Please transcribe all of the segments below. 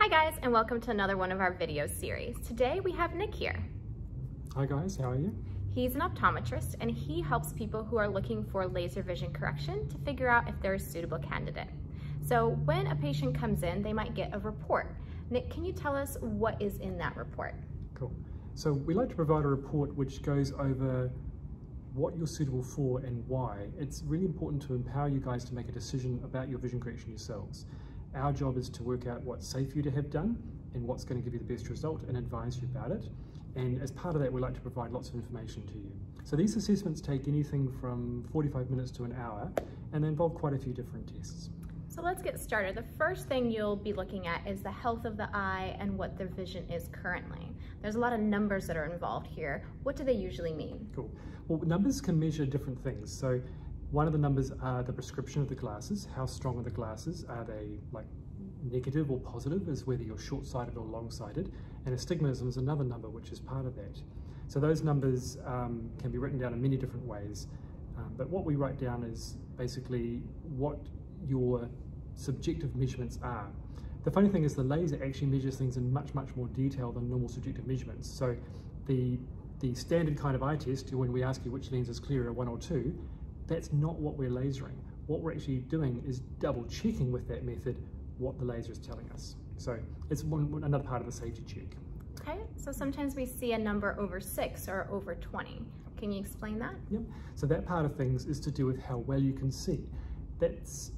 Hi guys, and welcome to another one of our video series. Today we have Nick here. Hi guys, how are you? He's an optometrist and he helps people who are looking for laser vision correction to figure out if they're a suitable candidate. So when a patient comes in, they might get a report. Nick, can you tell us what is in that report? Cool. So we like to provide a report which goes over what you're suitable for and why. It's really important to empower you guys to make a decision about your vision correction yourselves. Our job is to work out what's safe for you to have done and what's going to give you the best result and advise you about it. And as part of that, we like to provide lots of information to you. So these assessments take anything from 45 minutes to an hour and they involve quite a few different tests. So let's get started. The first thing you'll be looking at is the health of the eye and what their vision is currently. There's a lot of numbers that are involved here. What do they usually mean? Cool. Well, numbers can measure different things. So one of the numbers are the prescription of the glasses. How strong are the glasses? Are they like negative or positive is whether you're short-sighted or long-sighted. And astigmatism is another number which is part of that. So those numbers um, can be written down in many different ways. Um, but what we write down is basically what your subjective measurements are. The funny thing is the laser actually measures things in much, much more detail than normal subjective measurements. So the, the standard kind of eye test, when we ask you which lens is clearer, one or two, that's not what we're lasering. What we're actually doing is double checking with that method what the laser is telling us. So it's one, another part of the safety check. Okay, so sometimes we see a number over six or over 20. Can you explain that? Yep. So that part of things is to do with how well you can see. That's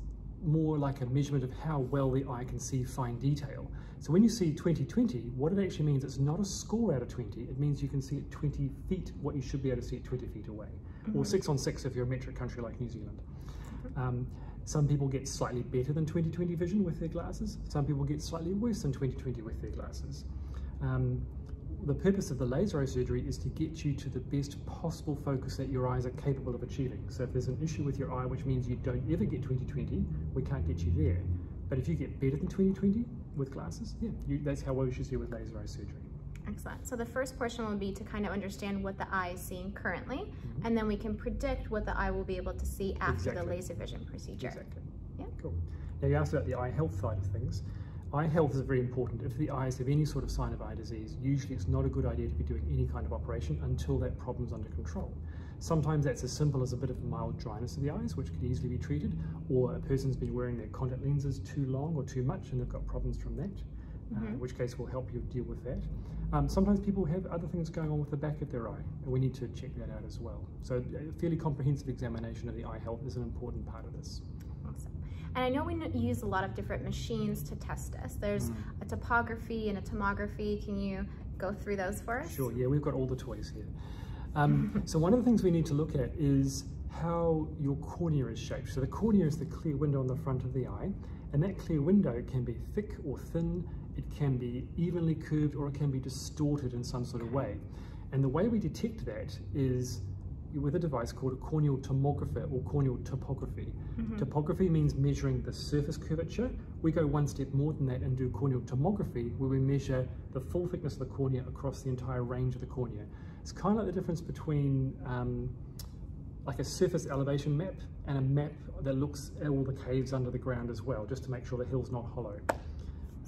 more like a measurement of how well the eye can see fine detail. So when you see 20/20, what it actually means, it's not a score out of 20, it means you can see at 20 feet, what you should be able to see at 20 feet away. Mm -hmm. Or six on six if you're a metric country like New Zealand. Um, some people get slightly better than 20/20 vision with their glasses. Some people get slightly worse than 20/20 with their glasses. Um, the purpose of the laser eye surgery is to get you to the best possible focus that your eyes are capable of achieving. So if there's an issue with your eye, which means you don't ever get 20/20, we can't get you there. But if you get better than 20/20 with glasses, yeah, you, that's how well you should see with laser eye surgery. Excellent. So the first portion will be to kind of understand what the eye is seeing currently, mm -hmm. and then we can predict what the eye will be able to see after exactly. the laser vision procedure. Exactly. Yeah. Cool. Now you asked about the eye health side of things. Eye health is very important. If the eyes have any sort of sign of eye disease, usually it's not a good idea to be doing any kind of operation until that problem's under control. Sometimes that's as simple as a bit of mild dryness of the eyes, which could easily be treated, or a person's been wearing their contact lenses too long or too much and they've got problems from that, mm -hmm. uh, in which case we'll help you deal with that. Um, sometimes people have other things going on with the back of their eye, and we need to check that out as well. So a fairly comprehensive examination of the eye health is an important part of this. Awesome. And I know we use a lot of different machines to test this. There's mm. a topography and a tomography. Can you go through those for us? Sure, yeah, we've got all the toys here. Um, so one of the things we need to look at is how your cornea is shaped. So the cornea is the clear window on the front of the eye, and that clear window can be thick or thin, it can be evenly curved, or it can be distorted in some sort of way. And the way we detect that is with a device called a corneal tomographer or corneal topography. Mm -hmm. Topography means measuring the surface curvature. We go one step more than that and do corneal tomography where we measure the full thickness of the cornea across the entire range of the cornea. It's kind of like the difference between um, like a surface elevation map and a map that looks at all the caves under the ground as well, just to make sure the hill's not hollow.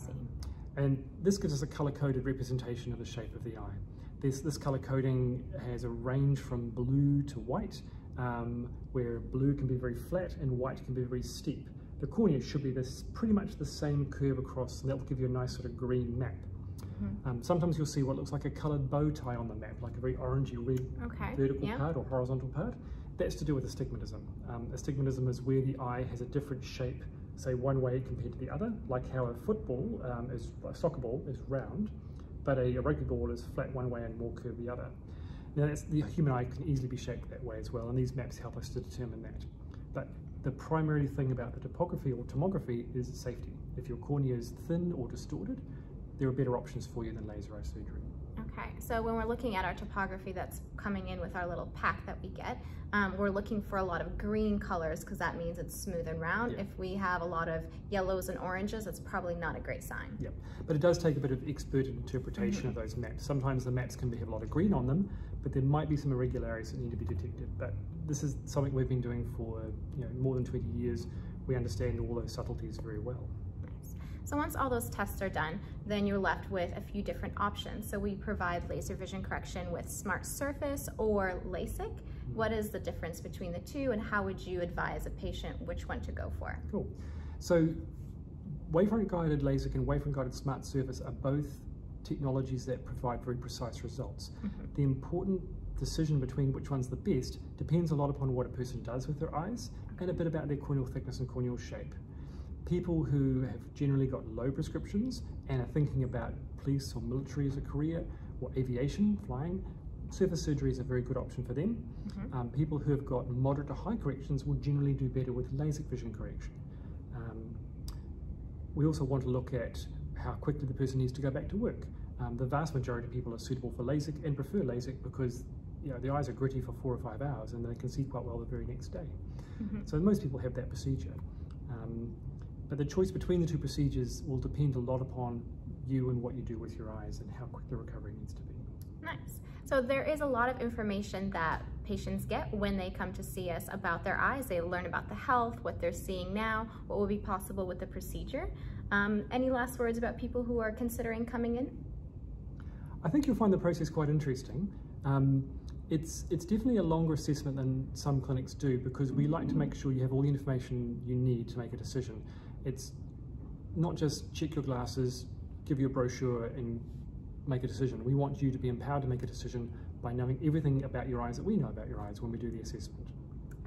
Um, and this gives us a color-coded representation of the shape of the eye. This, this color coding has a range from blue to white, um, where blue can be very flat and white can be very steep. The cornea should be this pretty much the same curve across, and that will give you a nice sort of green map. Mm -hmm. um, sometimes you'll see what looks like a colored bow tie on the map, like a very orangey red okay. vertical yeah. part or horizontal part. That's to do with astigmatism. Um, astigmatism is where the eye has a different shape, say one way compared to the other, like how a football um, is, a soccer ball is round, but a, a rugby ball is flat one way and more curved the other. Now the human eye can easily be shaped that way as well, and these maps help us to determine that. But the primary thing about the topography or tomography is safety. If your cornea is thin or distorted, there are better options for you than laser eye surgery. Okay, so when we're looking at our topography that's coming in with our little pack that we get, um, we're looking for a lot of green colors because that means it's smooth and round. Yeah. If we have a lot of yellows and oranges, it's probably not a great sign. Yep, but it does take a bit of expert interpretation mm -hmm. of those maps. Sometimes the maps can have a lot of green on them, but there might be some irregularities that need to be detected. But this is something we've been doing for you know more than 20 years. We understand all those subtleties very well. So once all those tests are done, then you're left with a few different options. So we provide laser vision correction with Smart Surface or LASIK. What is the difference between the two and how would you advise a patient which one to go for? Cool. So wavefront guided LASIK and wavefront guided Smart Surface are both technologies that provide very precise results. Mm -hmm. The important decision between which one's the best depends a lot upon what a person does with their eyes and a bit about their corneal thickness and corneal shape. People who have generally got low prescriptions and are thinking about police or military as a career or aviation, flying, surface surgery is a very good option for them. Mm -hmm. um, people who have got moderate to high corrections will generally do better with LASIK vision correction. Um, we also want to look at how quickly the person needs to go back to work. Um, the vast majority of people are suitable for LASIK and prefer LASIK because you know, the eyes are gritty for four or five hours and they can see quite well the very next day. Mm -hmm. So most people have that procedure. But the choice between the two procedures will depend a lot upon you and what you do with your eyes and how quick the recovery needs to be. Nice. So there is a lot of information that patients get when they come to see us about their eyes. They learn about the health, what they're seeing now, what will be possible with the procedure. Um, any last words about people who are considering coming in? I think you'll find the process quite interesting. Um, it's, it's definitely a longer assessment than some clinics do because we like to make sure you have all the information you need to make a decision. It's not just check your glasses, give you a brochure and make a decision. We want you to be empowered to make a decision by knowing everything about your eyes that we know about your eyes when we do the assessment.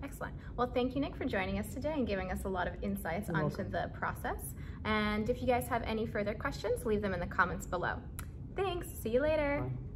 Excellent. Well, thank you, Nick, for joining us today and giving us a lot of insights You're onto welcome. the process. And if you guys have any further questions, leave them in the comments below. Thanks. See you later. Bye.